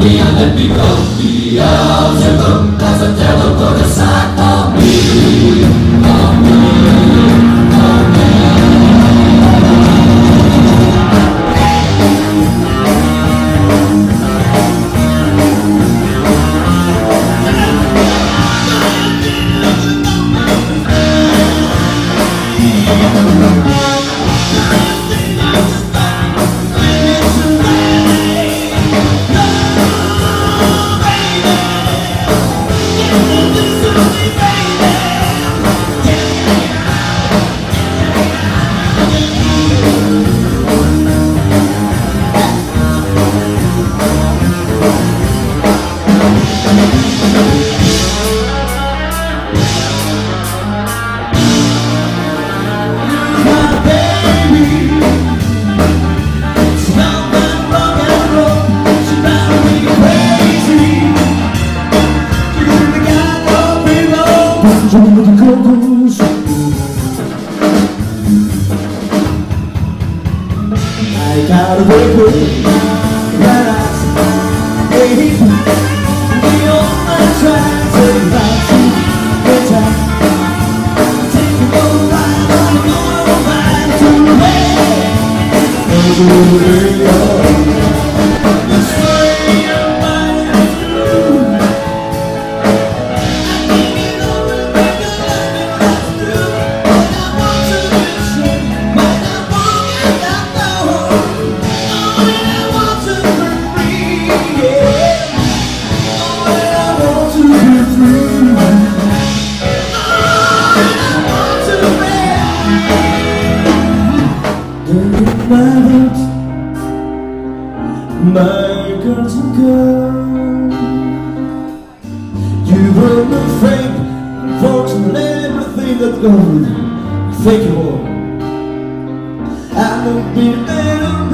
me and let me go. Beelzebub has a devil put aside 모든 것은 I gotta wake up Realize Baby We all might try to invite you Good time Take a ride I'm the way Over the my girls and girls You were my friend Folks and everything that goes Thank you all I know be roses